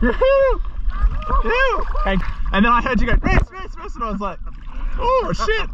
and, and then I heard you go, race, race, race, and I was like, oh shit.